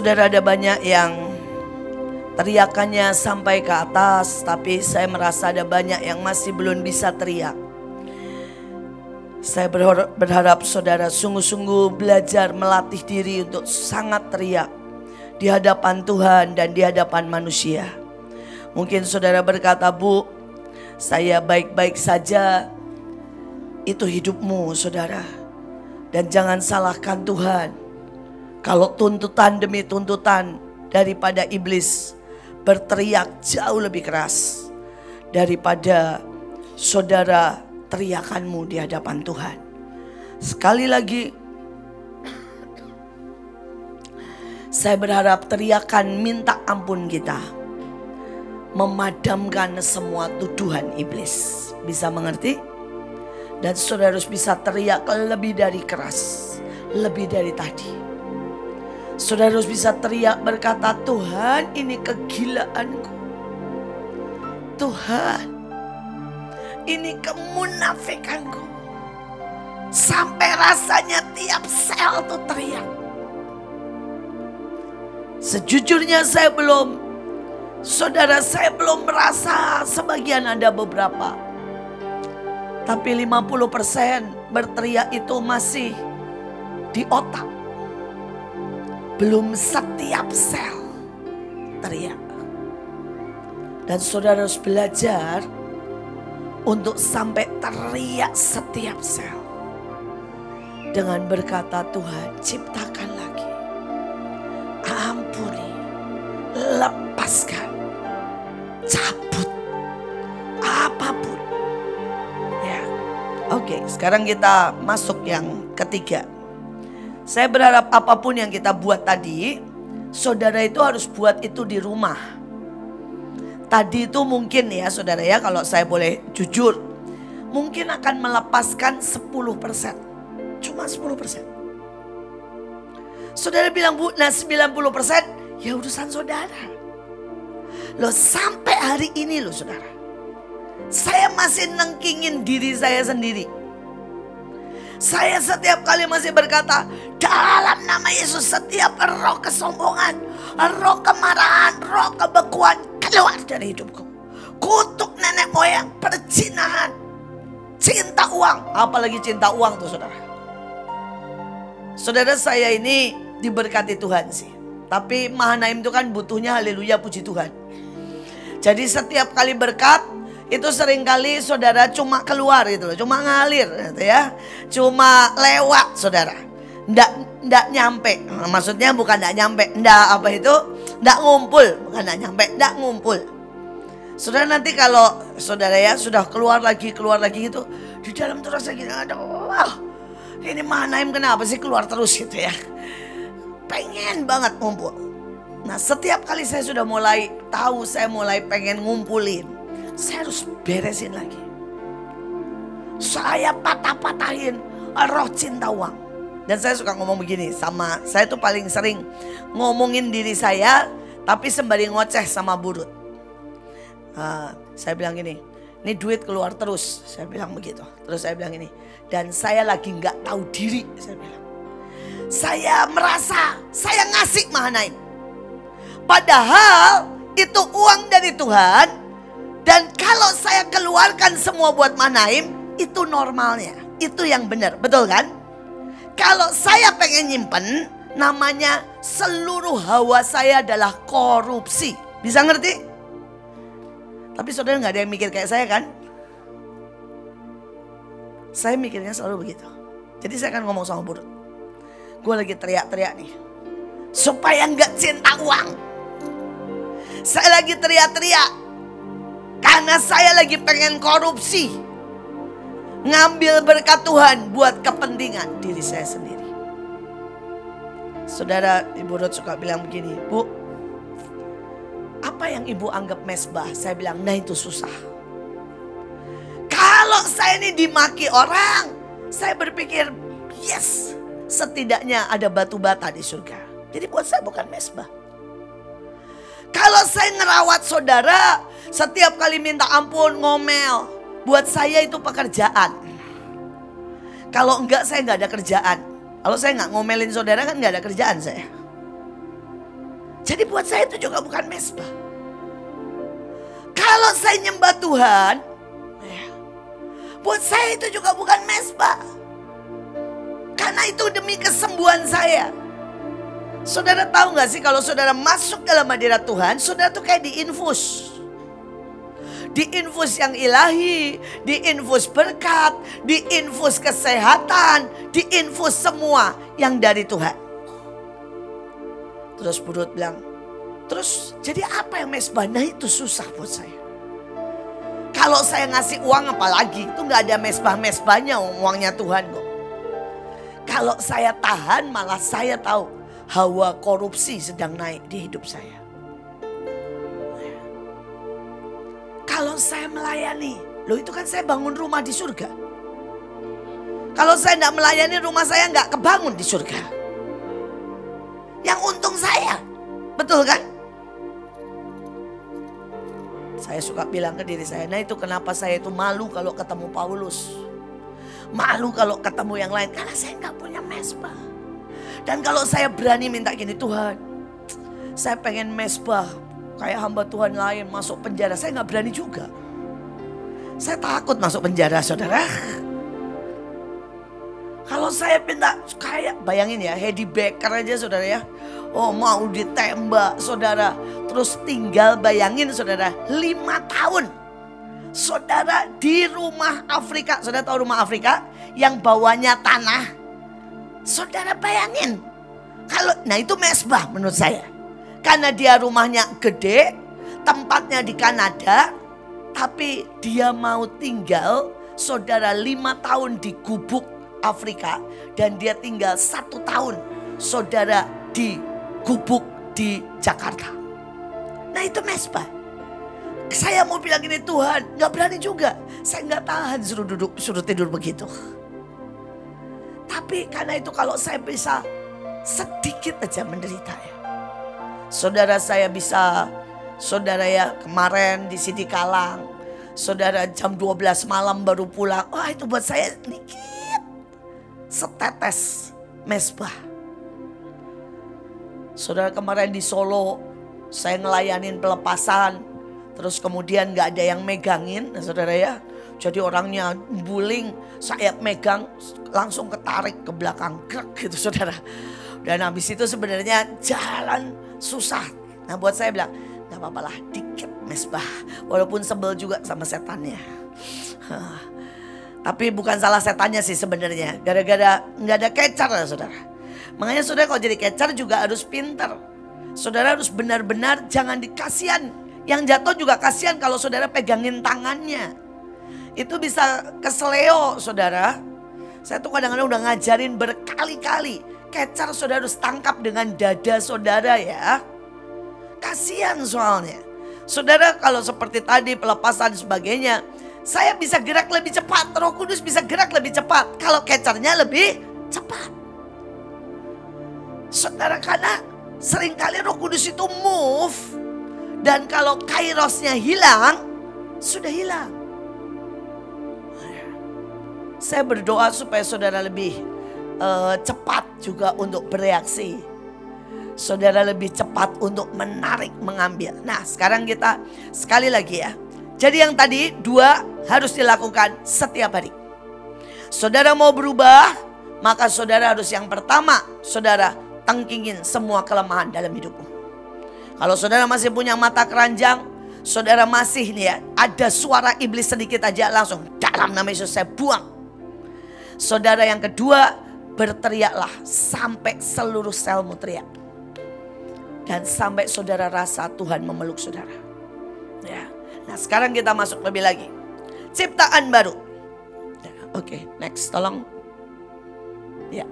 Saudara ada banyak yang teriakannya sampai ke atas, tapi saya merasa ada banyak yang masih belum bisa teriak. Saya berharap, saudara sungguh-sungguh belajar melatih diri untuk sangat teriak di hadapan Tuhan dan di hadapan manusia. Mungkin saudara berkata, "Bu, saya baik-baik saja." Itu hidupmu, saudara. Dan jangan salahkan Tuhan. Kalau tuntutan demi tuntutan daripada iblis berteriak jauh lebih keras daripada saudara teriakanmu di hadapan Tuhan. Sekali lagi, saya berharap teriakan minta ampun kita memadamkan semua tuduhan iblis. Bisa mengerti? Dan saudara harus bisa teriak lebih dari keras, lebih dari tadi. Saudara harus bisa teriak berkata, Tuhan ini kegilaanku. Tuhan, ini kemunafikanku. Sampai rasanya tiap sel tuh teriak. Sejujurnya saya belum, saudara saya belum merasa sebagian ada beberapa. Tapi 50% berteriak itu masih di otak belum setiap sel teriak. Dan saudara harus belajar untuk sampai teriak setiap sel. Dengan berkata Tuhan ciptakan lagi. Ampuni. Lepaskan. Cabut. Apa pun. Ya. Oke sekarang kita masuk yang ketiga. Saya berharap apa pun yang kita buat tadi, saudara itu harus buat itu di rumah. Tadi itu mungkin ya saudara ya kalau saya boleh jujur. Mungkin akan melepaskan 10%. Cuma 10%. Saudara bilang bu, nah 90% ya urusan saudara. Loh sampai hari ini loh saudara. Saya masih nengkingin diri saya sendiri. Saya setiap kali masih berkata, dalam nama Yesus setiap roh kesombongan, roh kemarahan, roh kebekuan keluar dari hidupku. Kutuk nenek moyang, perzinahan, cinta uang. Apalagi cinta uang tuh saudara. Saudara saya ini diberkati Tuhan sih. Tapi Mahanaim itu kan butuhnya haleluya puji Tuhan. Jadi setiap kali berkat itu sering kali saudara cuma keluar gitu loh, cuma ngalir gitu ya. Cuma lewat saudara. Ndak, ndak nyampe. Maksudnya bukan ndak nyampe, ndak apa itu? Ndak ngumpul, bukan ndak nyampe, ndak ngumpul. Saudara nanti kalau saudara ya sudah keluar lagi, keluar lagi gitu. Di dalam terus lagi aduh. Ini Mahanaim kenapa sih keluar terus gitu ya. Pengen banget ngumpul. Nah setiap kali saya sudah mulai tahu saya mulai pengen ngumpulin saya harus beresin lagi. Saya patah-patahin roh cinta uang. Dan saya suka ngomong begini sama saya tuh paling sering ngomongin diri saya tapi sembari ngoceh sama burut. Uh, saya bilang gini, ini duit keluar terus. Saya bilang begitu. Terus saya bilang ini, dan saya lagi nggak tahu diri. Saya bilang, saya merasa saya ngasih mahanaim. Padahal itu uang dari Tuhan dan kalau saya keluarkan semua buat Manaim, itu normalnya. Itu yang benar, betul kan? Kalau saya pengen nyimpen, namanya seluruh hawa saya adalah korupsi. Bisa ngerti? Tapi saudara nggak ada yang mikir kayak saya kan? Saya mikirnya selalu begitu. Jadi saya akan ngomong sama buruk. Gue lagi teriak-teriak nih. Supaya nggak cinta uang. Saya lagi teriak-teriak karena saya lagi pengen korupsi. Ngambil berkat Tuhan buat kepentingan diri saya sendiri. Saudara Ibu Ruth suka bilang begini, Bu, apa yang Ibu anggap mesbah? Saya bilang, nah itu susah. Kalau saya ini dimaki orang, saya berpikir, yes, setidaknya ada batu bata di surga. Jadi buat saya bukan mesbah. Kalau saya ngerawat saudara, setiap kali minta ampun ngomel. Buat saya itu pekerjaan. Kalau enggak saya enggak ada kerjaan. Kalau saya enggak ngomelin saudara kan enggak ada kerjaan saya. Jadi buat saya itu juga bukan mesbah. Kalau saya nyembah Tuhan, ya, buat saya itu juga bukan mesbah. Karena itu demi kesembuhan saya. Saudara tahu gak sih kalau saudara masuk dalam hadirat Tuhan, saudara tuh kayak diinfus. Diinfus yang ilahi, diinfus berkat, diinfus kesehatan, diinfus semua yang dari Tuhan. Terus Burut bilang, terus jadi apa yang mesbah? Nah itu susah buat saya. Kalau saya ngasih uang apalagi, itu nggak ada mesbah-mesbahnya uangnya Tuhan kok. Kalau saya tahan malah saya tahu hawa korupsi sedang naik di hidup saya. Kalau saya melayani, loh itu kan saya bangun rumah di surga. Kalau saya tidak melayani rumah saya nggak kebangun di surga. Yang untung saya, betul kan? Saya suka bilang ke diri saya, nah itu kenapa saya itu malu kalau ketemu Paulus. Malu kalau ketemu yang lain, karena saya nggak punya mesbah. Dan kalau saya berani minta gini, Tuhan, saya pengen mesbah kayak hamba Tuhan lain masuk penjara. Saya nggak berani juga. Saya takut masuk penjara, saudara. Kalau saya minta kayak bayangin ya, Hedi Baker aja saudara ya. Oh mau ditembak saudara. Terus tinggal bayangin saudara, lima tahun. Saudara di rumah Afrika, saudara tahu rumah Afrika yang bawahnya tanah. Saudara bayangin, kalau nah itu mesbah menurut saya. Karena dia rumahnya gede, tempatnya di Kanada, tapi dia mau tinggal saudara lima tahun di gubuk Afrika dan dia tinggal satu tahun saudara di gubuk di Jakarta. Nah itu mesbah. Saya mau bilang gini Tuhan, nggak berani juga. Saya nggak tahan suruh duduk, suruh tidur begitu. Tapi karena itu kalau saya bisa sedikit aja menderita ya. Saudara saya bisa, saudara ya kemarin di Sidi Kalang, saudara jam 12 malam baru pulang. Wah itu buat saya sedikit, setetes mesbah. Saudara kemarin di Solo, saya ngelayanin pelepasan, terus kemudian gak ada yang megangin, saudara ya. Jadi orangnya buling, saya megang langsung ketarik ke belakang, krek gitu saudara. Dan habis itu sebenarnya jalan susah. Nah buat saya bilang, gak apa-apa lah dikit mesbah. Walaupun sebel juga sama setannya. Tapi bukan salah setannya sih sebenarnya. Gara-gara nggak ada kecar ya saudara. Makanya saudara kalau jadi kecar juga harus pintar. Saudara harus benar-benar jangan dikasihan. Yang jatuh juga kasihan kalau saudara pegangin tangannya. Itu bisa keseleo saudara. Saya tuh kadang-kadang udah ngajarin berkali-kali kecar saudara harus tangkap dengan dada saudara ya. Kasihan soalnya. Saudara kalau seperti tadi pelepasan sebagainya. Saya bisa gerak lebih cepat. Roh Kudus bisa gerak lebih cepat. Kalau kecarnya lebih cepat. Saudara karena sering kali roh kudus itu move. Dan kalau kairosnya hilang. Sudah hilang. Saya berdoa supaya saudara lebih uh, cepat juga untuk bereaksi. Saudara lebih cepat untuk menarik, mengambil. Nah sekarang kita sekali lagi ya. Jadi yang tadi dua harus dilakukan setiap hari. Saudara mau berubah, maka saudara harus yang pertama, saudara tengkingin semua kelemahan dalam hidupmu. Kalau saudara masih punya mata keranjang, saudara masih nih ya, ada suara iblis sedikit aja langsung dalam nama Yesus saya buang. Saudara yang kedua, berteriaklah sampai seluruh selmu teriak. Dan sampai saudara rasa Tuhan memeluk saudara. Ya. Nah sekarang kita masuk lebih lagi. Ciptaan baru. Ya, Oke okay, next tolong. Ya.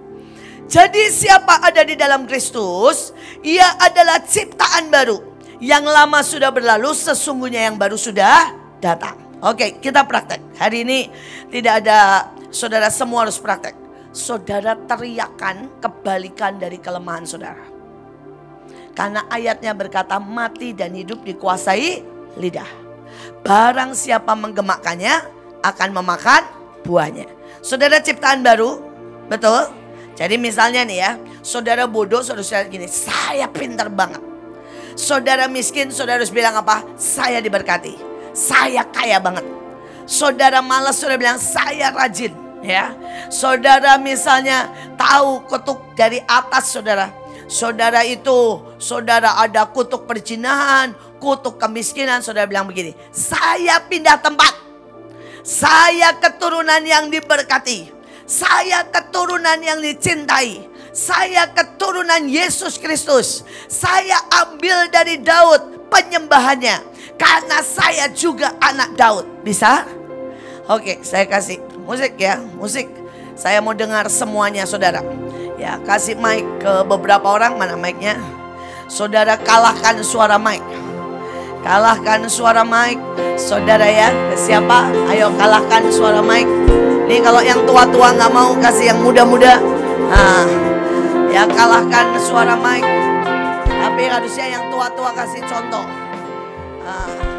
Jadi siapa ada di dalam Kristus, ia adalah ciptaan baru. Yang lama sudah berlalu, sesungguhnya yang baru sudah datang. Oke, kita praktek. Hari ini tidak ada saudara semua harus praktek saudara teriakan kebalikan dari kelemahan saudara. Karena ayatnya berkata mati dan hidup dikuasai lidah. Barang siapa menggemakkannya akan memakan buahnya. Saudara ciptaan baru, betul? Jadi misalnya nih ya, saudara bodoh, saudara gini, saya pintar banget. Saudara miskin, saudara harus bilang apa? Saya diberkati. Saya kaya banget. Saudara malas, saudara bilang saya rajin. Ya, saudara misalnya tahu kutuk dari atas saudara. Saudara itu, saudara ada kutuk perjinahan, kutuk kemiskinan. Saudara bilang begini, saya pindah tempat. Saya keturunan yang diberkati. Saya keturunan yang dicintai. Saya keturunan Yesus Kristus. Saya ambil dari Daud penyembahannya. Karena saya juga anak Daud. Bisa? Oke, saya kasih musik ya, musik. Saya mau dengar semuanya saudara. Ya, kasih mic ke beberapa orang. Mana mic-nya? Saudara kalahkan suara mic. Kalahkan suara mic. Saudara ya, siapa? Ayo kalahkan suara mic. Nih kalau yang tua-tua nggak mau kasih yang muda-muda. Nah, ya kalahkan suara mic. Tapi harusnya yang tua-tua kasih contoh. Nah,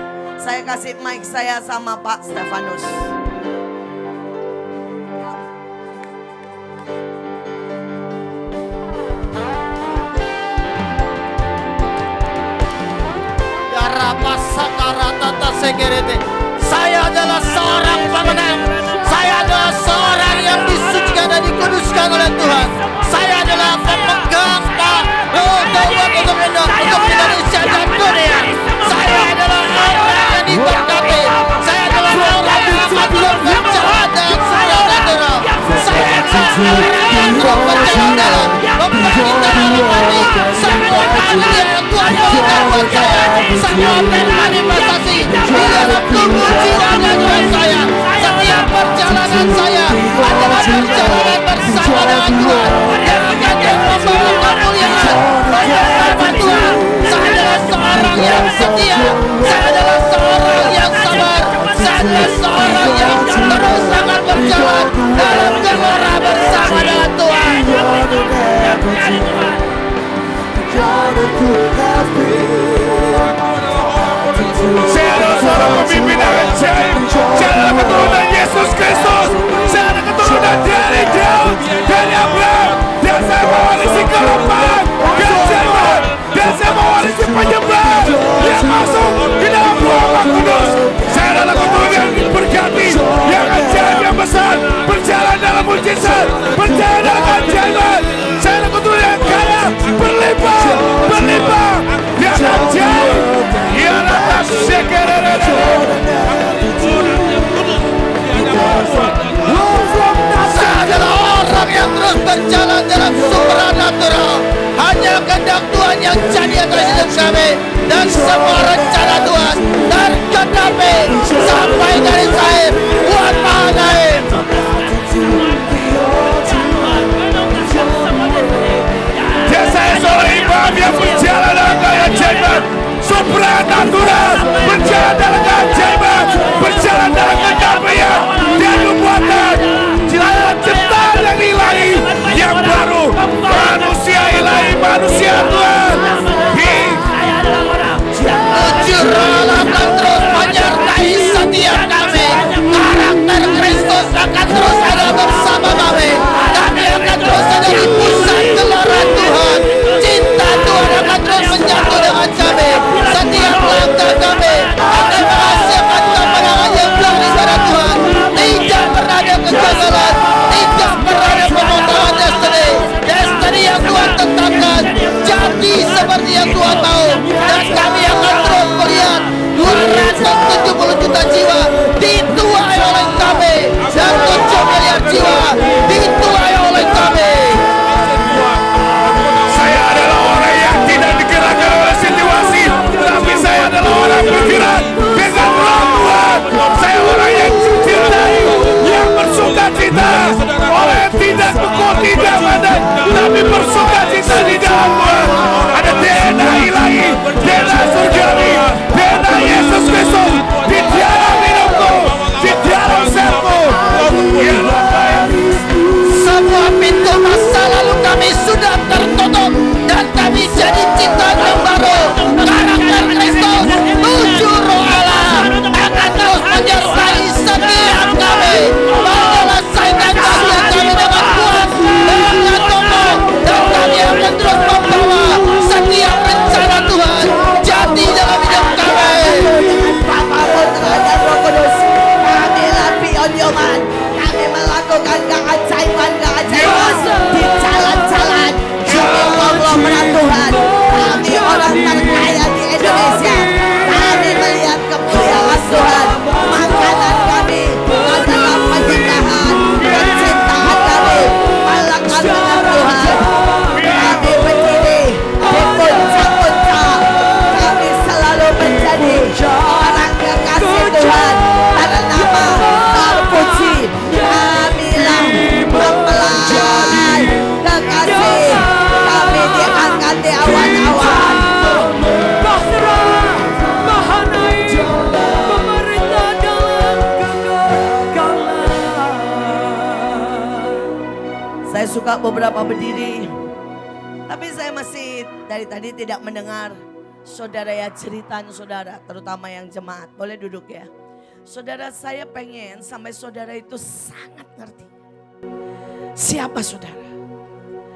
saya kasih mic saya sama Pak Stefanus. Ya Saya adalah seorang pemenang. Saya adalah seorang yang disucikan dan dikuduskan oleh Tuhan. Saya adalah seorang yang setia. Saya adalah seorang yang terus akan berjalan dalam gelora bersama dengan Tuhan. Saya adalah seorang pemimpin ajaib. Saya adalah keturunan Yesus Kristus. Saya adalah keturunan dari Daud, dari Abraham. Dan saya mewarisi kelapangan, keajaiban. Dan saya mewarisi penyembahan yang masuk ke dalam ruang kudus. Saya adalah keturunan yang diberkati, yang ajaib, yang besar. Berjalan dalam mujizat, berjalan dalam keajaiban. Saya keturunan yang kaya, berlimpah, berlimpah. Yang ajaib. Ya Allah, Saya adalah orang yang terus berjalan dalam supernatural. Kehendak Tuhan yang jadi atas hidup kami dan semua rencana Tuhan tergenapi sampai dari Sahib Tuhan Mahanaim. Ya saya seorang imam yang berjalan dalam keajaiban Supranatural Berjalan dalam keajaiban Berjalan dalam kedamaian Dan kekuatan Manusia Tuhan akan terus menyertai setiap kami. Karakter Kristus akan terus ada bersama kami. Buka beberapa berdiri. Tapi saya masih dari tadi tidak mendengar saudara ya cerita saudara, terutama yang jemaat. Boleh duduk ya. Saudara saya pengen sampai saudara itu sangat ngerti. Siapa saudara?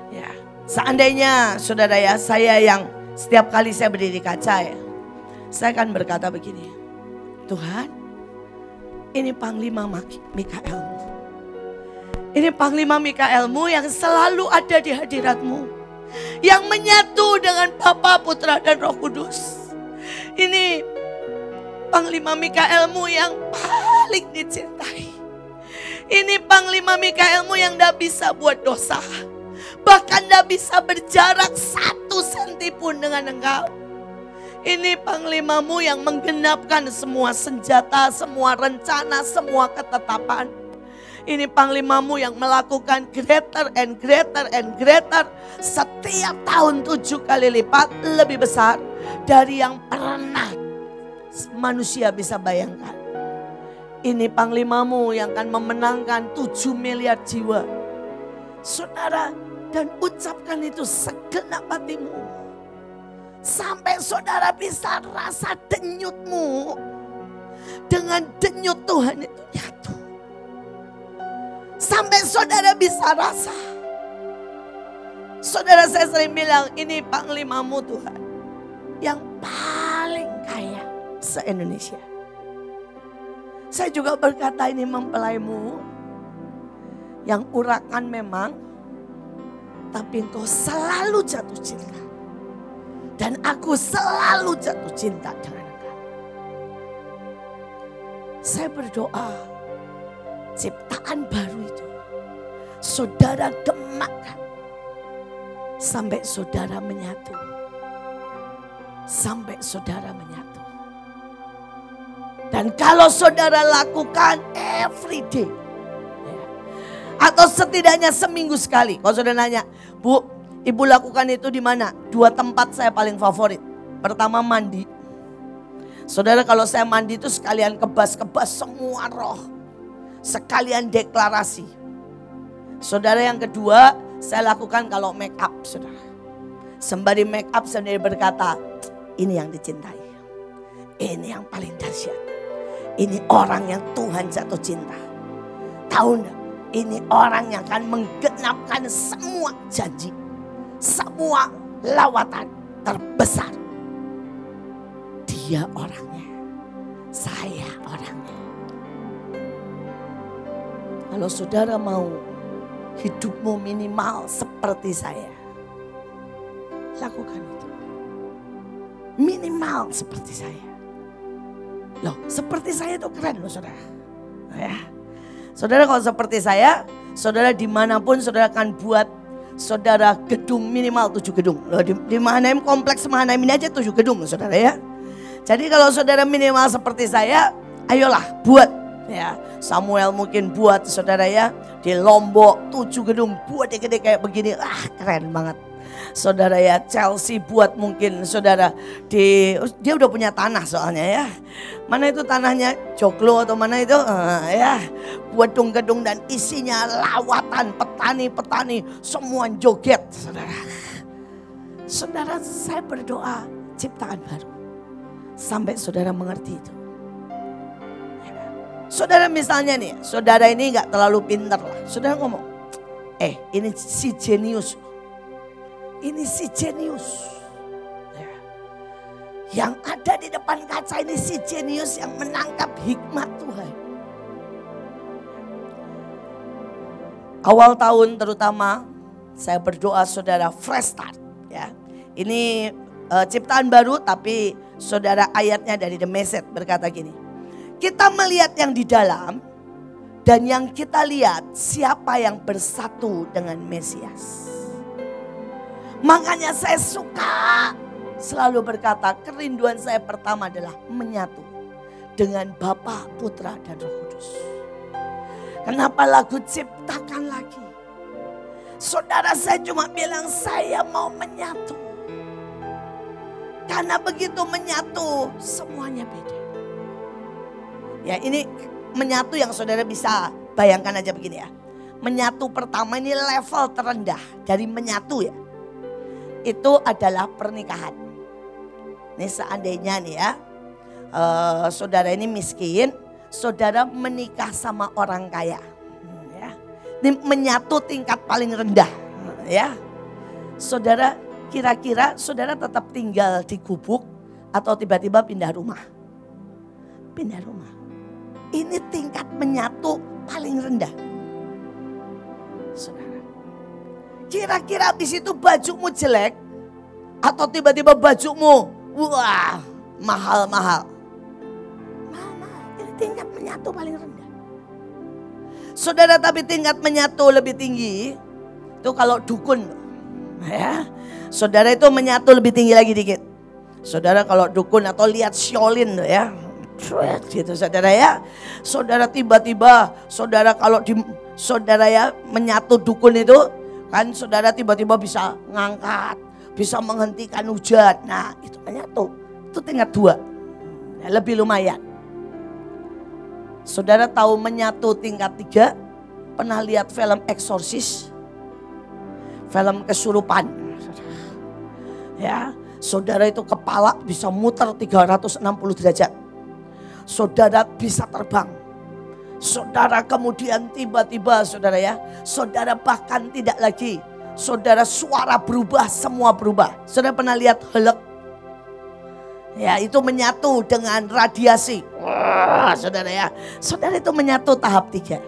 Ya, seandainya saudara ya saya yang setiap kali saya berdiri kaca ya. Saya akan berkata begini. Tuhan, ini Panglima Mikaelmu. Ini Panglima Mikaelmu yang selalu ada di hadiratmu. Yang menyatu dengan Bapa, Putra, dan Roh Kudus. Ini Panglima Mikaelmu yang paling dicintai. Ini Panglima Mikaelmu yang tidak bisa buat dosa. Bahkan tidak bisa berjarak satu senti pun dengan engkau. Ini panglimamu yang menggenapkan semua senjata, semua rencana, semua ketetapan. Ini panglimamu yang melakukan greater and greater and greater setiap tahun tujuh kali lipat lebih besar dari yang pernah manusia bisa bayangkan. Ini panglimamu yang akan memenangkan tujuh miliar jiwa. Saudara, dan ucapkan itu segenap hatimu. Sampai saudara bisa rasa denyutmu. Dengan denyut Tuhan itu nyatu. Sampai saudara bisa rasa. Saudara saya sering bilang ini panglimamu Tuhan. Yang paling kaya se-Indonesia. Saya juga berkata ini mempelaimu. Yang urakan memang. Tapi engkau selalu jatuh cinta. Dan aku selalu jatuh cinta dengan engkau. Saya berdoa ciptaan baru saudara gemakan sampai saudara menyatu. Sampai saudara menyatu. Dan kalau saudara lakukan every day. ya, Atau setidaknya seminggu sekali. Kalau saudara nanya, Bu Ibu lakukan itu di mana? Dua tempat saya paling favorit. Pertama mandi. Saudara kalau saya mandi itu sekalian kebas-kebas semua roh. Sekalian deklarasi. Saudara yang kedua saya lakukan kalau make up saudara. Sembari make up sendiri berkata ini yang dicintai. Ini yang paling dahsyat. Ini orang yang Tuhan jatuh cinta. Tahu enggak? Ini orang yang akan menggenapkan semua janji semua lawatan terbesar. Dia orangnya, saya orangnya. Kalau saudara mau hidupmu minimal seperti saya, lakukan itu. Minimal seperti saya. Loh, seperti saya itu keren loh saudara. Ya. Saudara kalau seperti saya, saudara di mana pun saudara akan buat saudara gedung minimal tujuh gedung. Loh, di, di Mahanaim kompleks Mahanaim ini aja tujuh gedung saudara ya. Jadi kalau saudara minimal seperti saya, ayolah buat ya. Samuel mungkin buat saudara ya di Lombok tujuh gedung buat gede kayak begini, ah keren banget. Saudara ya Chelsea buat mungkin saudara di dia udah punya tanah soalnya ya. Mana itu tanahnya Joglo atau mana itu uh, ya buat gedung dan isinya lawatan petani-petani semua joget saudara. Saudara saya berdoa ciptaan baru sampai saudara mengerti itu. Saudara misalnya nih, saudara ini nggak terlalu pinter lah. Saudara ngomong, eh ini si jenius. Ini si jenius. Ya. Yang ada di depan kaca ini si jenius yang menangkap hikmat Tuhan. Awal tahun terutama saya berdoa saudara fresh start ya. Ini uh, ciptaan baru tapi saudara ayatnya dari The Message berkata gini. Kita melihat yang di dalam dan yang kita lihat siapa yang bersatu dengan Mesias. Makanya saya suka selalu berkata kerinduan saya pertama adalah menyatu dengan Bapa, Putra dan Roh Kudus. Kenapa lagu ciptakan lagi? Saudara saya cuma bilang saya mau menyatu. Karena begitu menyatu semuanya beda. Ya ini menyatu yang saudara bisa bayangkan aja begini ya. Menyatu pertama ini level terendah dari menyatu ya. Itu adalah pernikahan. Ini seandainya nih ya, uh, saudara ini miskin, saudara menikah sama orang kaya. Hmm, ya. Ini menyatu tingkat paling rendah. Ya, saudara kira-kira saudara tetap tinggal di gubuk atau tiba-tiba pindah rumah? Pindah rumah. Ini tingkat menyatu paling rendah. Saudara. Kira-kira habis itu bajumu jelek atau tiba-tiba bajumu wah mahal-mahal. Mahal-mahal. Ini tingkat menyatu paling rendah. Saudara tapi tingkat menyatu lebih tinggi itu kalau dukun ya Saudara itu menyatu lebih tinggi lagi dikit. Saudara kalau dukun atau lihat Sholin ya. Gitu saudara ya. Saudara tiba-tiba, saudara kalau di saudara ya menyatu dukun itu kan saudara tiba-tiba bisa ngangkat, bisa menghentikan hujan. Nah itu menyatu, itu tingkat dua. Ya, lebih lumayan. Saudara tahu menyatu tingkat tiga? Pernah lihat film Exorcist? Film kesurupan Ya, saudara itu kepala bisa muter 360 derajat. Saudara bisa terbang. Saudara kemudian tiba-tiba saudara ya, saudara bahkan tidak lagi. Saudara suara berubah, semua berubah. Saudara pernah lihat helek? Ya itu menyatu dengan radiasi. Wah, saudara ya. Saudara itu menyatu tahap tiga.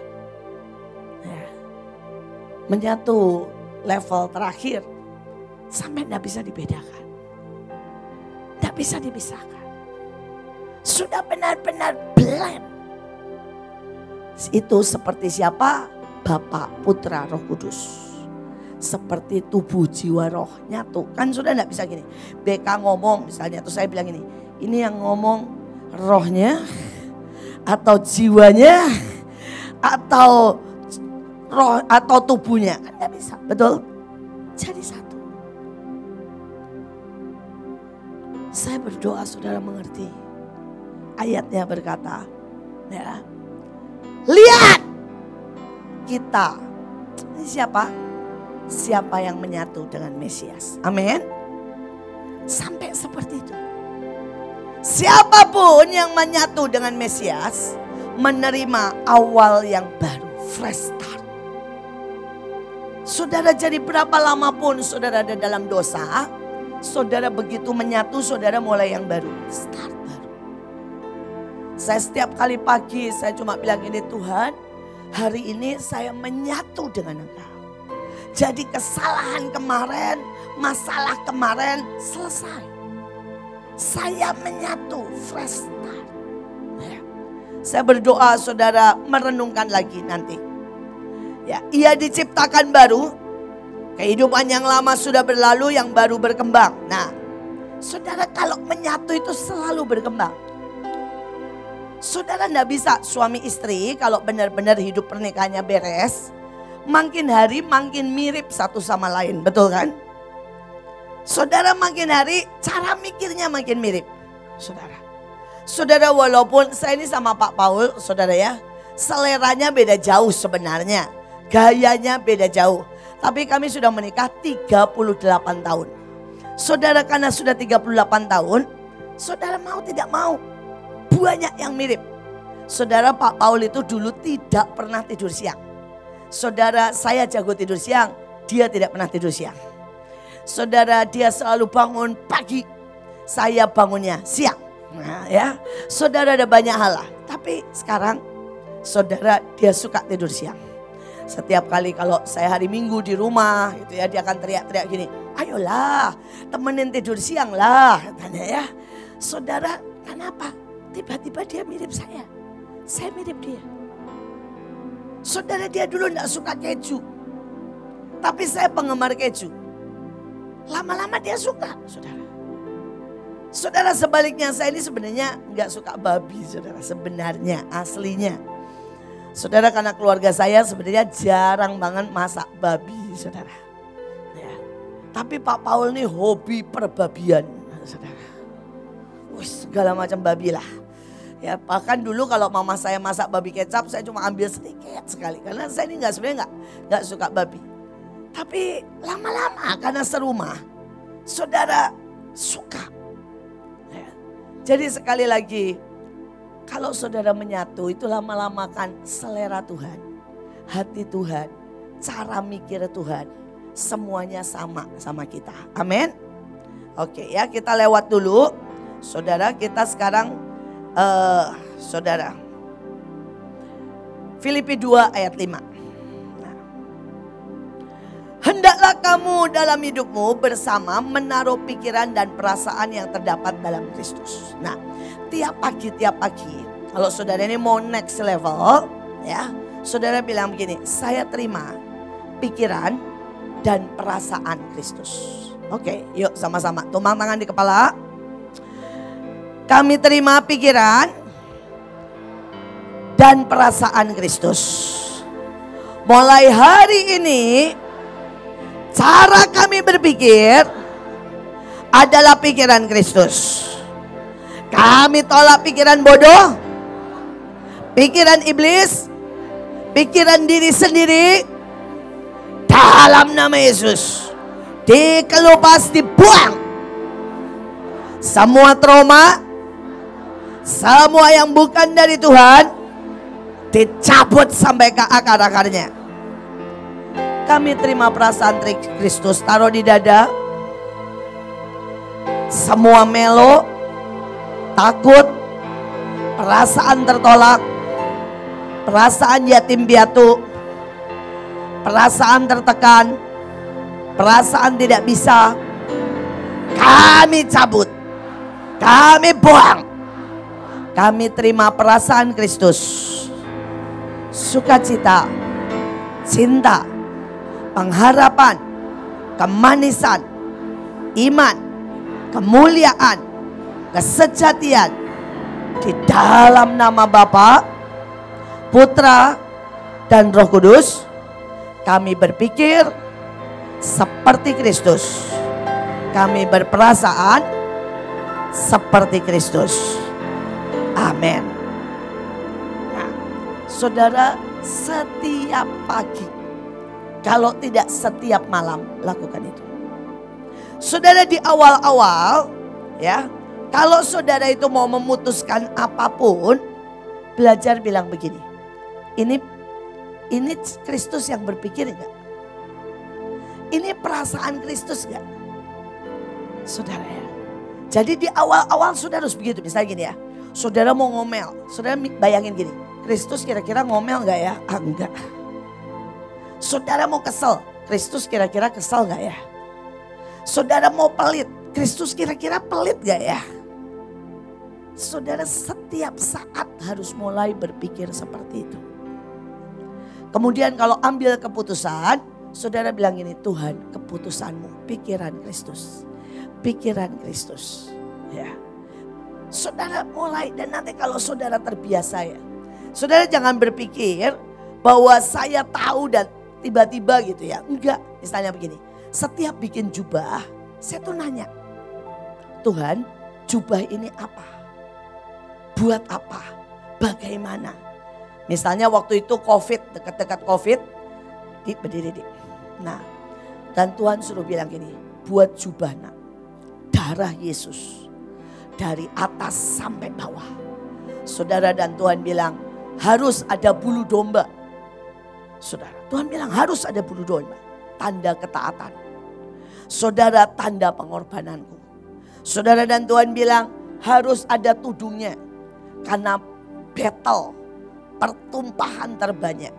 Ya. Menyatu level terakhir Sampai tidak bisa dibedakan. Tidak bisa dipisahkan. Sudah benar-benar blend. Itu seperti siapa? Bapak, Putra, Roh Kudus. Seperti tubuh, jiwa, roh nyatu. Kan sudah tidak bisa gini. BK ngomong misalnya, terus saya bilang ini. Ini yang ngomong rohnya, atau jiwanya, atau roh atau tubuhnya. Kan tidak bisa, betul? Jadi satu. Saya berdoa saudara mengerti. Ayatnya berkata, ya. Lihat kita. Ini siapa? Siapa yang menyatu dengan Mesias. Amin. Sampai seperti itu. Siapa pun yang menyatu dengan Mesias menerima awal yang baru, fresh start. Saudara jadi berapa lama pun saudara ada dalam dosa, Saudara begitu menyatu, saudara mulai yang baru. Start. Saya setiap kali pagi, saya cuma bilang ini Tuhan, hari ini saya menyatu dengan Engkau. Jadi kesalahan kemarin, masalah kemarin selesai. Saya menyatu, fresh start. Ya. Saya berdoa saudara merenungkan lagi nanti. Ya, ia diciptakan baru, Kehidupan yang lama sudah berlalu, yang baru berkembang. Nah, saudara kalau menyatu itu selalu berkembang. Saudara tidak bisa suami istri kalau benar-benar hidup pernikahannya beres. Makin hari makin mirip satu sama lain, betul kan? Saudara makin hari cara mikirnya makin mirip. Saudara. Saudara walaupun saya ini sama Pak Paul, saudara ya. Seleranya beda jauh sebenarnya. Gayanya beda jauh. Tapi kami sudah menikah 38 tahun. Saudara karena sudah 38 tahun, saudara mau tidak mau. Banyak yang mirip. Saudara Pak Paul itu dulu tidak pernah tidur siang. Saudara saya jago tidur siang, dia tidak pernah tidur siang. Saudara dia selalu bangun pagi, saya bangunnya siang. Nah, ya, saudara ada banyak hal lah. Tapi sekarang saudara dia suka tidur siang. Setiap kali kalau saya hari Minggu di rumah gitu ya dia akan teriak-teriak gini, ayolah temenin tidur siang lah katanya ya. Saudara kenapa? Tiba-tiba dia mirip saya. Saya mirip dia. Saudara dia dulu tidak suka keju. Tapi saya penggemar keju. Lama-lama dia suka saudara. Saudara sebaliknya saya ini sebenarnya nggak suka babi saudara. Sebenarnya aslinya. Saudara karena keluarga saya sebenarnya jarang banget masak babi saudara. Ya. Tapi Pak Paul ini hobi perbabian saudara. Wih, segala macam babi lah. Ya bahkan dulu kalau mama saya masak babi kecap saya cuma ambil sedikit sekali karena saya ini nggak sebenarnya nggak nggak suka babi. Tapi lama-lama karena serumah, saudara suka. Ya. Jadi sekali lagi, kalau saudara menyatu itu lama-lama kan selera Tuhan, hati Tuhan, cara mikir Tuhan, semuanya sama sama kita. Amin. Oke ya kita lewat dulu. Saudara kita sekarang uh, saudara. Filipi 2 ayat 5. Nah. Hendaklah kamu dalam hidupmu bersama menaruh pikiran dan perasaan yang terdapat dalam Kristus. Nah, tiap pagi tiap pagi kalau saudara ini mau next level ya, saudara bilang begini, saya terima pikiran dan perasaan Kristus. Oke, yuk sama-sama tumbang tangan di kepala. Kami terima pikiran dan perasaan Kristus. Mulai hari ini cara kami berpikir adalah pikiran Kristus. Kami tolak pikiran bodoh, pikiran iblis, pikiran diri sendiri dalam nama Yesus. Dikelupas dibuang. Semua trauma, semua yang bukan dari Tuhan dicabut sampai ke akar-akarnya. Kami terima perasaan Kristus taruh di dada. Semua melo, takut, perasaan tertolak, perasaan yatim piatu, perasaan tertekan, perasaan tidak bisa, kami cabut, kami buang. Kami terima perasaan Kristus. Sukacita, cinta, pengharapan, kemanisan, iman, kemuliaan, kesejatian di dalam nama Bapa, Putra, dan Roh Kudus. Kami berpikir seperti Kristus. Kami berperasaan seperti Kristus. Amin. Nah, saudara, setiap pagi, kalau tidak setiap malam, lakukan itu. Saudara di awal-awal, ya, kalau saudara itu mau memutuskan apa pun, belajar bilang begini. Ini ini Kristus yang berpikir enggak? Ini perasaan Kristus enggak? Saudara ya. Jadi di awal-awal saudara harus begitu. Misalnya gini ya. Saudara mau ngomel, saudara bayangin gini, Kristus kira-kira ngomel nggak ya? Ah, enggak. Saudara mau kesel, Kristus kira-kira kesel nggak ya? Saudara mau pelit, Kristus kira-kira pelit nggak ya? Saudara setiap saat harus mulai berpikir seperti itu. Kemudian kalau ambil keputusan, saudara bilang ini Tuhan keputusanmu, pikiran Kristus. Pikiran Kristus. Ya. Saudara mulai dan nanti kalau saudara terbiasa ya. Saudara jangan berpikir bahwa saya tahu dan tiba-tiba gitu ya. Enggak, misalnya begini. Setiap bikin jubah, saya tuh nanya. Tuhan, jubah ini apa? Buat apa? Bagaimana? Misalnya waktu itu COVID, dekat-dekat COVID, di berdiri di. Nah, dan Tuhan suruh bilang gini, buat jubah nak, darah Yesus dari atas sampai bawah. Saudara dan Tuhan bilang harus ada bulu domba. Saudara, Tuhan bilang harus ada bulu domba. Tanda ketaatan. Saudara tanda pengorbananku. Saudara dan Tuhan bilang harus ada tudungnya. Karena battle, pertumpahan terbanyak.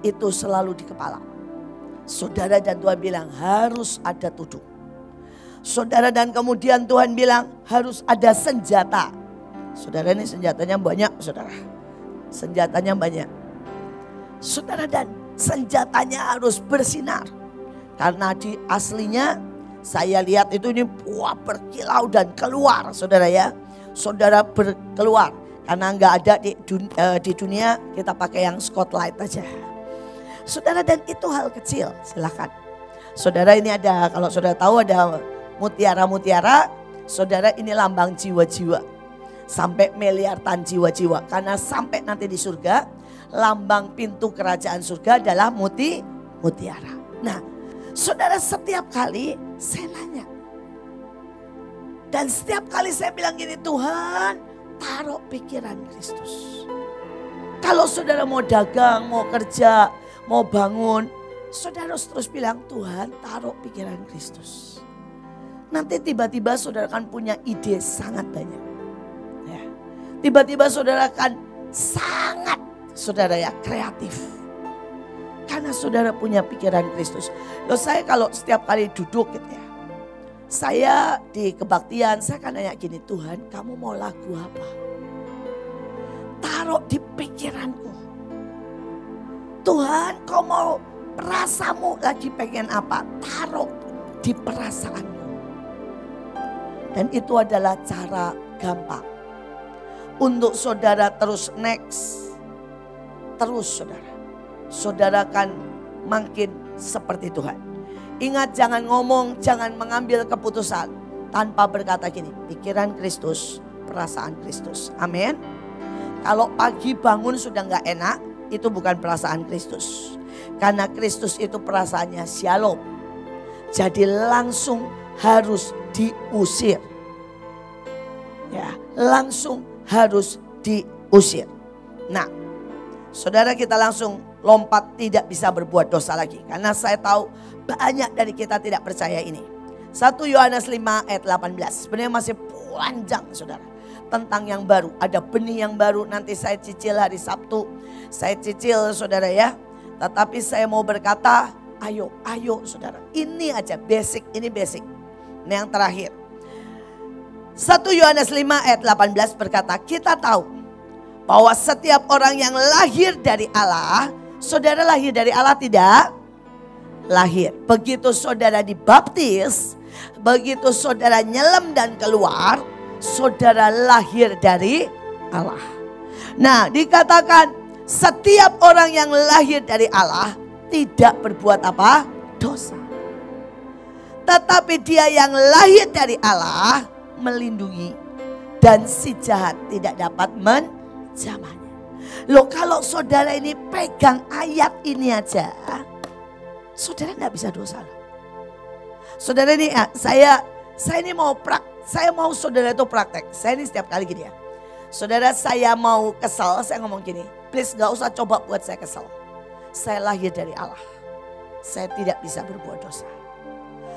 Itu selalu di kepala. Saudara dan Tuhan bilang harus ada tudung. Saudara dan kemudian Tuhan bilang harus ada senjata. Saudara ini senjatanya banyak saudara. Senjatanya banyak. Saudara dan senjatanya harus bersinar. Karena di aslinya saya lihat itu ini buah berkilau dan keluar saudara ya. Saudara berkeluar. Karena nggak ada di dunia, uh, di dunia kita pakai yang spotlight aja. Saudara dan itu hal kecil silahkan. Saudara ini ada kalau saudara tahu ada mutiara-mutiara, saudara ini lambang jiwa-jiwa. Sampai miliaran jiwa-jiwa. Karena sampai nanti di surga, lambang pintu kerajaan surga adalah muti, mutiara. Nah, saudara setiap kali saya nanya. Dan setiap kali saya bilang gini, Tuhan taruh pikiran Kristus. Kalau saudara mau dagang, mau kerja, mau bangun, saudara harus terus bilang, Tuhan taruh pikiran Kristus. Nanti tiba-tiba saudara akan punya ide sangat banyak. Ya. Tiba-tiba saudara akan sangat, saudara ya, kreatif. Karena saudara punya pikiran Kristus. Loh saya kalau setiap kali duduk gitu ya. Saya di kebaktian, saya akan nanya gini, Tuhan kamu mau lagu apa? Taruh di pikiranku. Tuhan kau mau perasamu lagi pengen apa? Taruh di perasaanmu. Dan itu adalah cara gampang. Untuk saudara terus next. Terus saudara. Saudara akan makin seperti Tuhan. Ingat jangan ngomong, jangan mengambil keputusan. Tanpa berkata gini, pikiran Kristus, perasaan Kristus. Amin. Kalau pagi bangun sudah nggak enak, itu bukan perasaan Kristus. Karena Kristus itu perasaannya shalom. Jadi langsung harus diusir. Ya, langsung harus diusir. Nah, saudara kita langsung lompat tidak bisa berbuat dosa lagi. Karena saya tahu banyak dari kita tidak percaya ini. 1 Yohanes 5 ayat 18. Sebenarnya masih panjang saudara. Tentang yang baru. Ada benih yang baru nanti saya cicil hari Sabtu. Saya cicil saudara ya. Tetapi saya mau berkata ayo, ayo saudara. Ini aja basic, ini basic. Ini yang terakhir. 1 Yohanes 5 ayat 18 berkata, kita tahu bahwa setiap orang yang lahir dari Allah, saudara lahir dari Allah tidak? Lahir. Begitu saudara dibaptis, begitu saudara nyelam dan keluar, saudara lahir dari Allah. Nah, dikatakan setiap orang yang lahir dari Allah tidak berbuat apa? Dosa. Tetapi dia yang lahir dari Allah melindungi dan si jahat tidak dapat menjamahnya. Loh kalau saudara ini pegang ayat ini aja, saudara tidak bisa dosa loh. Saudara ini ya, saya saya ini mau prak, saya mau saudara itu praktek. Saya ini setiap kali gini ya. Saudara saya mau kesal, saya ngomong gini, please gak usah coba buat saya kesal. Saya lahir dari Allah. Saya tidak bisa berbuat dosa.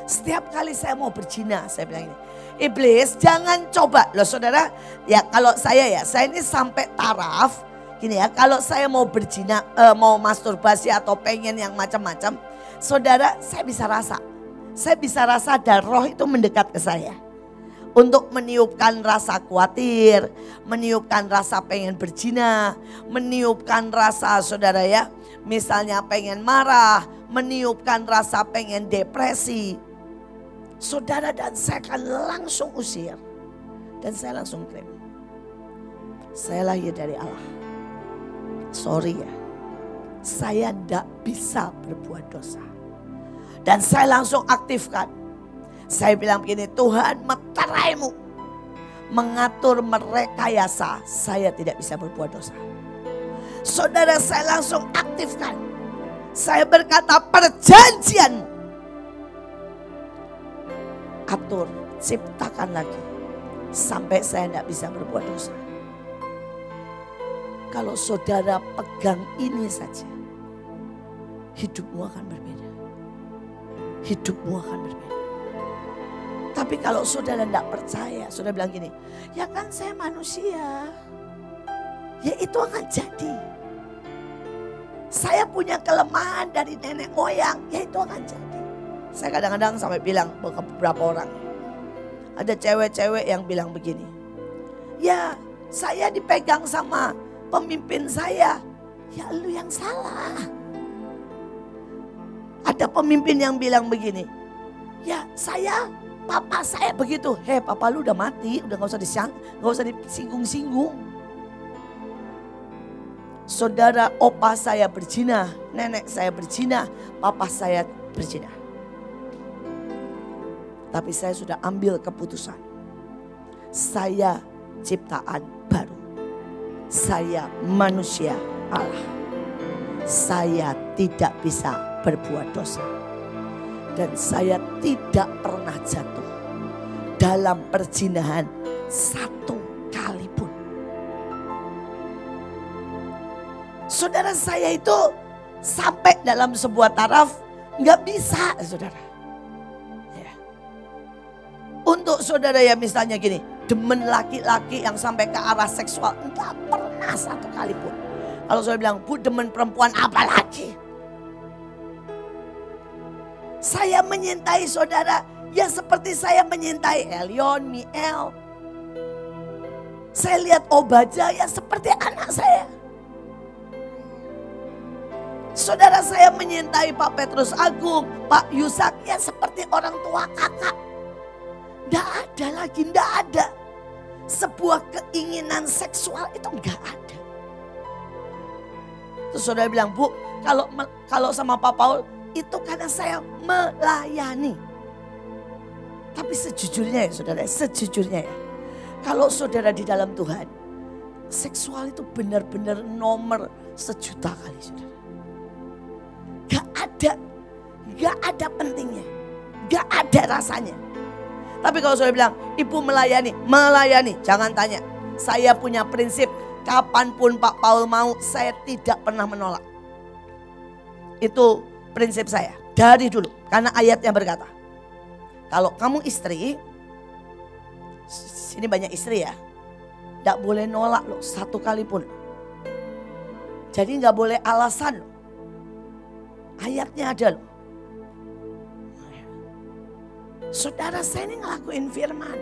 Setiap kali saya mau berzina, saya bilang ini. Iblis jangan coba. Loh saudara, ya kalau saya ya, saya ini sampai taraf. Gini ya, kalau saya mau berzina, eh, mau masturbasi atau pengen yang macam-macam. Saudara, saya bisa rasa. Saya bisa rasa dan roh itu mendekat ke saya. Untuk meniupkan rasa khawatir, meniupkan rasa pengen berzina, meniupkan rasa saudara ya. Misalnya pengen marah, meniupkan rasa pengen depresi, saudara dan saya akan langsung usir. Dan saya langsung klaim. Saya lahir dari Allah. Sorry ya. Saya tidak bisa berbuat dosa. Dan saya langsung aktifkan. Saya bilang begini, Tuhan meteraimu. Mengatur merekayasa, saya tidak bisa berbuat dosa. Saudara saya langsung aktifkan. Saya berkata perjanjianmu atur, ciptakan lagi. Sampai saya tidak bisa berbuat dosa. Kalau saudara pegang ini saja, hidupmu akan berbeda. Hidupmu akan berbeda. Tapi kalau saudara tidak percaya, saudara bilang gini, ya kan saya manusia. Ya itu akan jadi. Saya punya kelemahan dari nenek moyang, ya itu akan jadi. Saya kadang-kadang sampai bilang ke beberapa orang. Ada cewek-cewek yang bilang begini. Ya saya dipegang sama pemimpin saya. Ya lu yang salah. Ada pemimpin yang bilang begini. Ya saya papa saya begitu. Hei papa lu udah mati. Udah gak usah disiang, gak usah disinggung-singgung. Saudara opa saya berzina, nenek saya berzina, papa saya berzina. Tapi saya sudah ambil keputusan. Saya ciptaan baru. Saya manusia Allah. Saya tidak bisa berbuat dosa. Dan saya tidak pernah jatuh dalam perzinahan satu kali pun. Saudara saya itu sampai dalam sebuah taraf nggak bisa saudara. Ya. Untuk saudara yang misalnya gini, demen laki-laki yang sampai ke arah seksual, nggak pernah satu kali pun. Kalau saya bilang, bu demen perempuan apa lagi? Saya menyintai saudara yang seperti saya menyintai Elion, Miel. Saya lihat Obaja yang seperti anak saya. Saudara saya menyintai Pak Petrus Agung, Pak Yusak ya seperti orang tua kakak. Tidak ada lagi, tidak ada. Sebuah keinginan seksual itu enggak ada. Terus saudara bilang, Bu, kalau kalau sama Pak Paul itu karena saya melayani. Tapi sejujurnya ya saudara, sejujurnya ya. Kalau saudara di dalam Tuhan, seksual itu benar-benar nomor sejuta kali saudara. Gak ada, gak ada pentingnya, gak ada rasanya. Tapi kalau saudara bilang, ibu melayani, melayani, jangan tanya. Saya punya prinsip, kapan pun Pak Paul mau, saya tidak pernah menolak. Itu prinsip saya dari dulu. Karena ayatnya berkata, kalau kamu istri, sini banyak istri ya, tidak boleh nolak loh satu kali pun. Jadi nggak boleh alasan loh. Ayatnya ada loh. Saudara saya ini ngelakuin firman.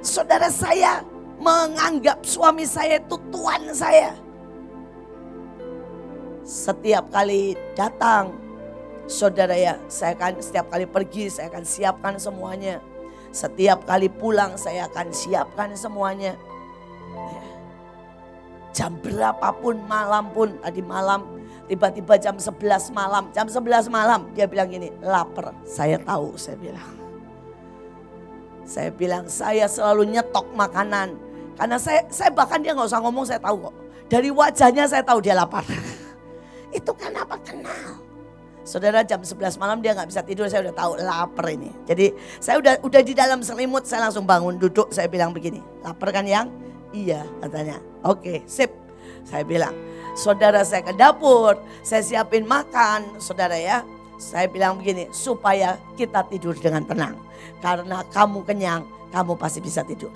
Saudara saya menganggap suami saya itu tuan saya setiap kali datang, saudara ya, saya akan setiap kali pergi, saya akan siapkan semuanya. Setiap kali pulang, saya akan siapkan semuanya. Ya. Jam berapapun malam pun, tadi malam tiba-tiba jam 11 malam, jam 11 malam dia bilang gini, lapar, saya tahu, saya bilang. Saya bilang, saya selalu nyetok makanan. Karena saya, saya bahkan dia nggak usah ngomong, saya tahu kok. Dari wajahnya saya tahu dia lapar. Itu kan apa kenal. Saudara jam 11 malam dia nggak bisa tidur, saya udah tahu lapar ini. Jadi saya udah udah di dalam selimut, saya langsung bangun duduk, saya bilang begini, lapar kan yang? Iya katanya. Oke sip, saya bilang. Saudara saya ke dapur, saya siapin makan, saudara ya. Saya bilang begini, supaya kita tidur dengan tenang. Karena kamu kenyang, kamu pasti bisa tidur.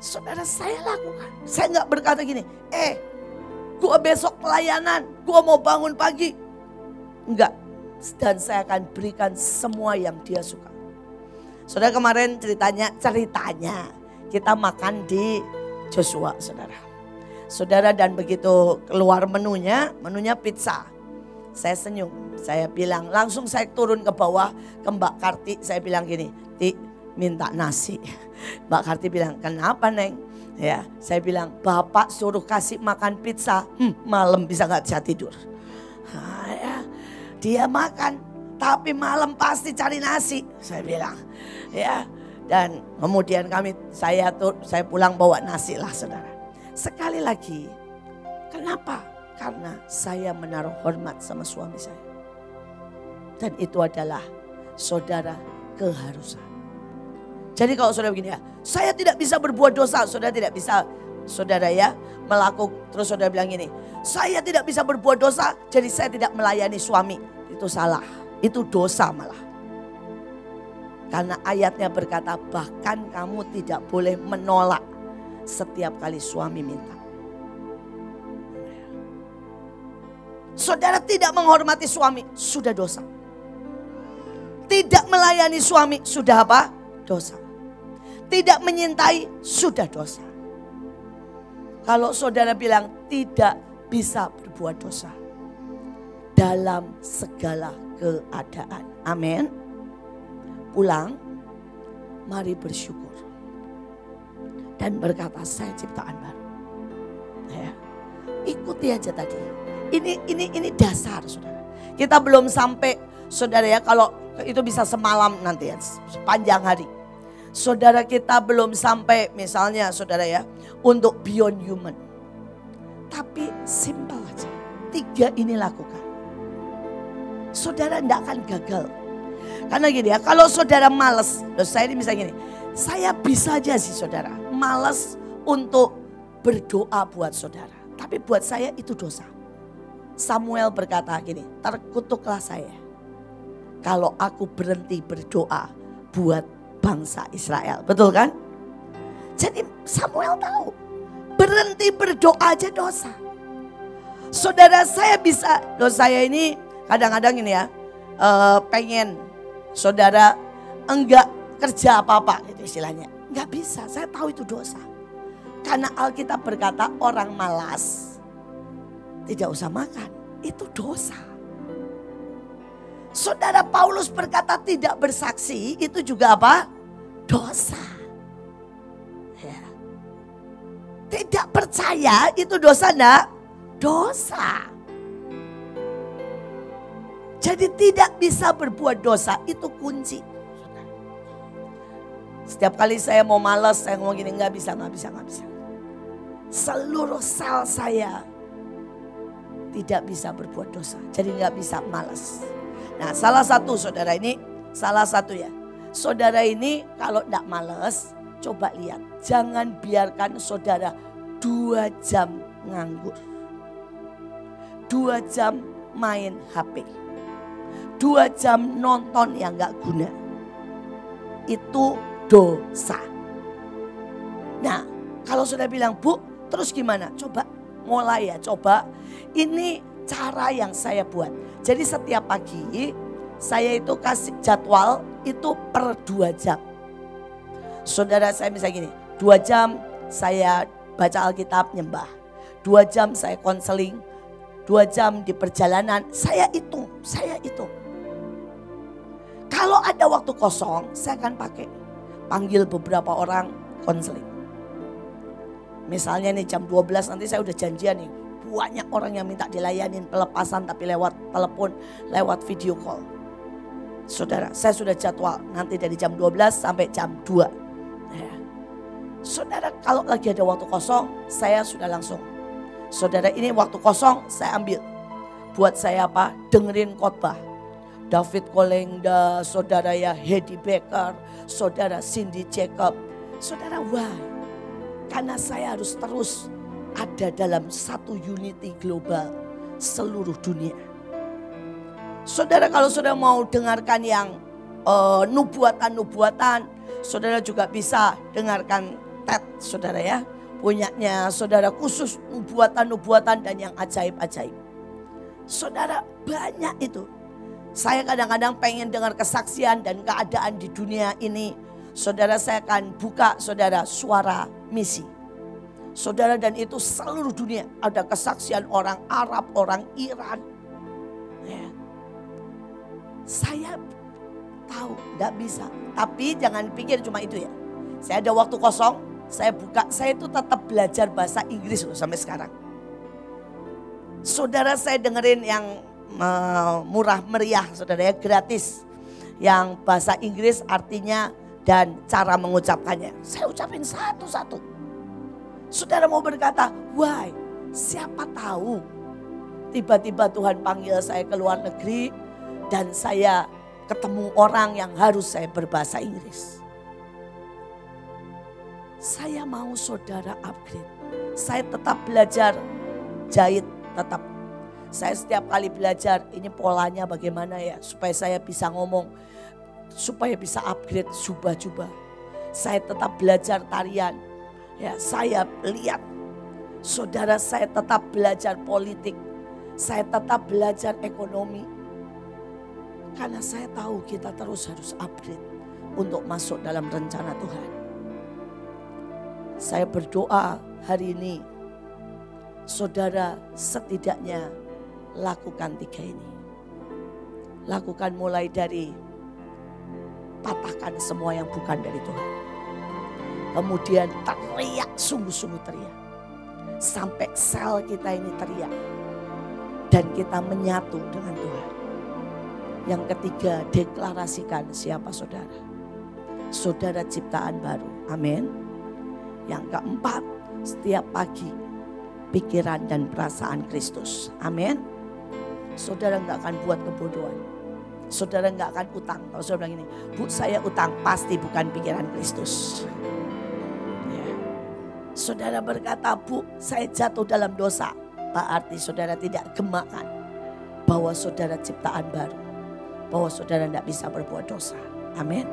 Saudara saya lakukan. Saya nggak berkata gini, eh Gua besok pelayanan, gua mau bangun pagi. Enggak. Dan saya akan berikan semua yang dia suka. Saudara kemarin ceritanya, ceritanya kita makan di Joshua saudara. Saudara dan begitu keluar menunya, menunya pizza. Saya senyum, saya bilang langsung saya turun ke bawah ke Mbak Karti. Saya bilang gini, Ti minta nasi. Mbak Karti bilang, kenapa Neng? Ya, saya bilang, Bapak suruh kasih makan pizza, hmm, malam bisa nggak bisa tidur. Nah, ya, dia makan, tapi malam pasti cari nasi, saya bilang. Ya, dan kemudian kami, saya tuh, saya pulang bawa nasi lah saudara. Sekali lagi, kenapa? Karena saya menaruh hormat sama suami saya. Dan itu adalah saudara keharusan. Jadi kalau saudara begini ya, saya tidak bisa berbuat dosa, saudara tidak bisa, saudara ya, melakukan, terus saudara bilang gini, saya tidak bisa berbuat dosa, jadi saya tidak melayani suami. Itu salah, itu dosa malah. Karena ayatnya berkata, bahkan kamu tidak boleh menolak setiap kali suami minta. Saudara tidak menghormati suami, sudah dosa. Tidak melayani suami, sudah apa? Dosa tidak menyintai, sudah dosa. Kalau saudara bilang tidak bisa berbuat dosa dalam segala keadaan. Amin. Pulang, mari bersyukur. Dan berkata saya ciptaan baru. Ya. Ikuti aja tadi. Ini ini ini dasar saudara. Kita belum sampai saudara ya kalau itu bisa semalam nanti ya sepanjang hari. saudara kita belum sampai misalnya saudara ya untuk beyond human. Tapi simple aja. Tiga ini lakukan. Saudara tidak akan gagal. Karena gini ya, kalau saudara males, saya ini misalnya gini, saya bisa aja sih saudara, males untuk berdoa buat saudara. Tapi buat saya itu dosa. Samuel berkata gini, terkutuklah saya. Kalau aku berhenti berdoa buat bangsa Israel. Betul kan? Jadi Samuel tahu, berhenti berdoa aja dosa. Saudara saya bisa, dosa saya ini kadang-kadang ini ya, uh, pengen saudara enggak kerja apa-apa gitu istilahnya. Enggak bisa, saya tahu itu dosa. Karena Alkitab berkata orang malas tidak usah makan, itu dosa. Saudara Paulus berkata tidak bersaksi, itu juga apa? Dosa. Ya. Tidak percaya itu dosa enggak? Dosa. Jadi tidak bisa berbuat dosa itu kunci. Setiap kali saya mau malas, saya ngomong gini, nggak bisa, nggak bisa, nggak bisa. Seluruh sel saya tidak bisa berbuat dosa. Jadi nggak bisa malas. Nah salah satu saudara ini, salah satu ya. Saudara ini kalau tidak malas, coba lihat. Jangan biarkan saudara dua jam nganggur. Dua jam main HP. Dua jam nonton yang nggak guna. Itu dosa. Nah, kalau sudah bilang, Bu, terus gimana? Coba mulai ya, coba. Ini cara yang saya buat. Jadi setiap pagi saya itu kasih jadwal itu per dua jam. Saudara saya misalnya gini, dua jam saya baca Alkitab nyembah. Dua jam saya konseling, dua jam di perjalanan, saya hitung, saya hitung. Kalau ada waktu kosong, saya akan pakai panggil beberapa orang konseling. Misalnya nih jam 12 nanti saya udah janjian nih. Banyak orang yang minta dilayanin pelepasan tapi lewat telepon, lewat video call. Saudara, saya sudah jadwal nanti dari jam 12 sampai jam 2. Ya. Saudara, kalau lagi ada waktu kosong, saya sudah langsung. Saudara, ini waktu kosong saya ambil. Buat saya apa? Dengerin khotbah David Kolengda, saudara ya Hedi Becker, saudara Cindy Jacob. Saudara why? Karena saya harus terus ada dalam satu unity global seluruh dunia. Saudara kalau sudah mau dengarkan yang uh, nubuatan-nubuatan, saudara juga bisa dengarkan TED saudara ya. Punyanya saudara khusus nubuatan-nubuatan dan yang ajaib-ajaib. Saudara banyak itu saya kadang-kadang pengen dengar kesaksian dan keadaan di dunia ini. Saudara saya akan buka saudara suara misi. Saudara dan itu seluruh dunia ada kesaksian orang Arab, orang Iran. Ya. Saya tahu tidak bisa. Tapi jangan pikir cuma itu ya. Saya ada waktu kosong, saya buka, saya itu tetap belajar bahasa Inggris loh sampai sekarang. Saudara saya dengerin yang murah meriah saudara ya gratis. Yang bahasa Inggris artinya dan cara mengucapkannya. Saya ucapin satu-satu. Saudara mau berkata, why? Siapa tahu tiba-tiba Tuhan panggil saya ke luar negeri dan saya ketemu orang yang harus saya berbahasa Inggris. Saya mau saudara upgrade. Saya tetap belajar jahit, tetap saya setiap kali belajar ini polanya bagaimana ya supaya saya bisa ngomong, supaya bisa upgrade jubah-jubah. Saya tetap belajar tarian. Ya, saya lihat saudara saya tetap belajar politik. Saya tetap belajar ekonomi. Karena saya tahu kita terus harus upgrade untuk masuk dalam rencana Tuhan. Saya berdoa hari ini saudara setidaknya lakukan tiga ini. Lakukan mulai dari patahkan semua yang bukan dari Tuhan. Kemudian teriak, sungguh-sungguh teriak. Sampai sel kita ini teriak. Dan kita menyatu dengan Tuhan. Yang ketiga, deklarasikan siapa saudara. saudara ciptaan baru. Amin. Yang keempat, setiap pagi pikiran dan perasaan Kristus. Amin. Saudara nggak akan buat kebodohan. Saudara nggak akan utang. Kalau saudara bilang ini, bu saya utang pasti bukan pikiran Kristus. Ya. Saudara berkata, bu saya jatuh dalam dosa. Berarti saudara tidak gemakan bahwa saudara ciptaan baru. Bahwa saudara tidak bisa berbuat dosa. Amin.